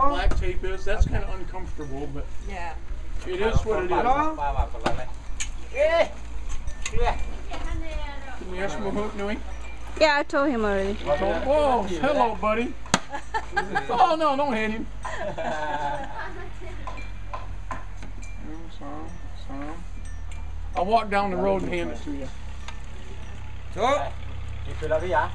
that black tape is. That's okay. kind of uncomfortable, but Yeah. it is what it is. Can you ask him about Nui? Yeah, I told him already. Whoa, oh, hello, buddy. Oh no, don't hit him. I'll walk down the road and hand it to you. So, Đi từ đâu đi ạ?